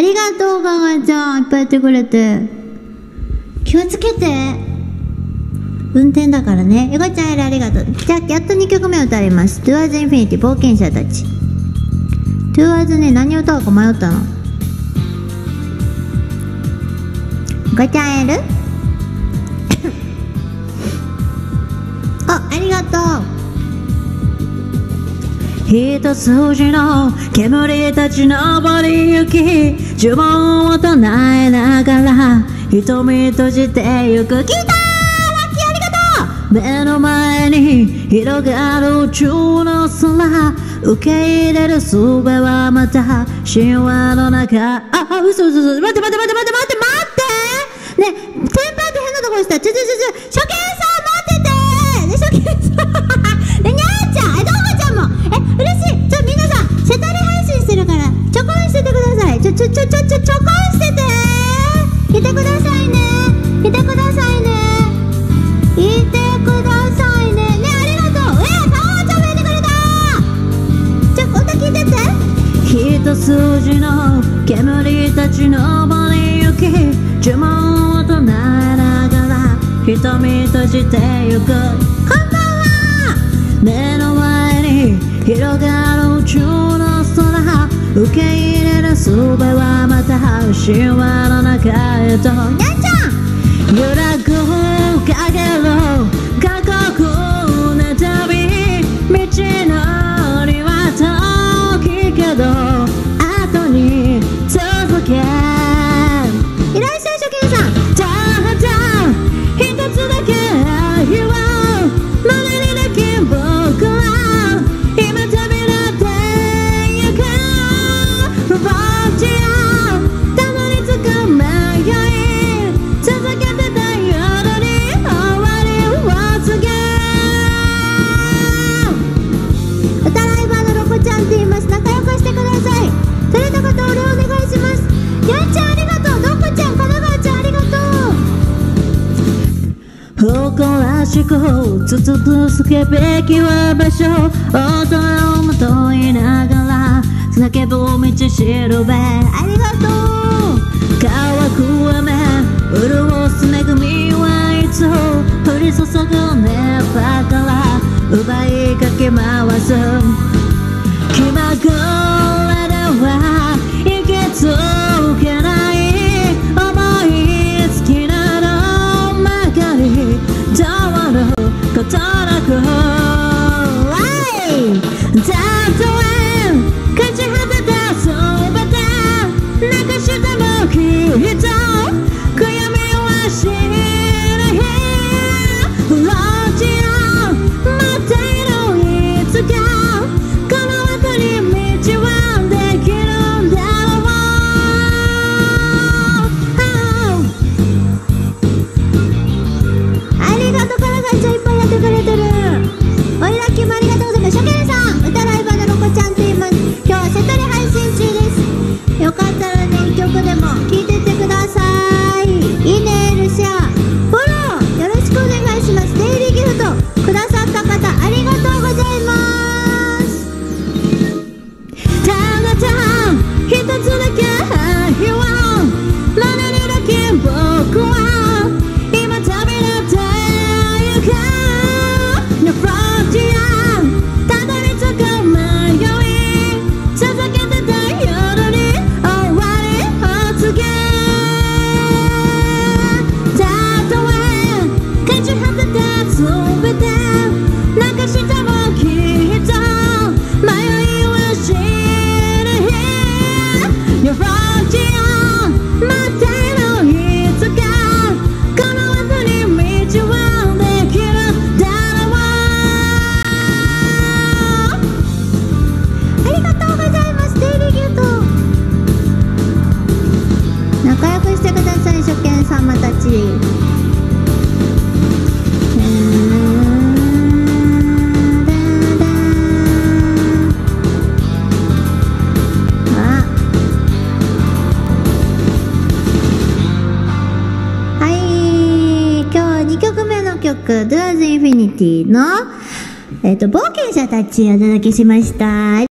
ありがとう、ガガちゃん。いっぱい言ってくれて。気をつけて。運転だからね。エゴちゃん、エルありがとう。じゃあ、やっと2曲目歌います。Towards Infinity 冒険者たち。Towards ね、何歌うか迷ったの？エゴちゃん、エ ルあ、ありがとう。一筋の煙たち登り行き呪文を唱えながら瞳閉じてゆく聞いたラッキーありがとう目の前に広がる宇宙の空受け入れる術はまた神話の中あ、あ、嘘嘘嘘。待って待って待って待って待って待って。ねえ先輩って変なところした。ちょちょちょちょ。初見いてくださいね。ねありがとう。えタワーちゃんもいてくれた。ちょ歌聞いてて一筋の煙たち登り行き呪文を唱えながら瞳閉じてゆく。こんばんは。目の前に広がる宇宙の空。受け入れる術はまた神話の中へと。にゃんちゃん nada. 誇らしく続けべきは場所大人をまといながら叫ぶ道しるべ。ありがとう。乾く雨潤す恵みはいつ降り注ぐネバーたゆ様たち。あ。はい。今日は2曲目の曲「Doors Infinity の」えっと冒険者たちをお届けしました。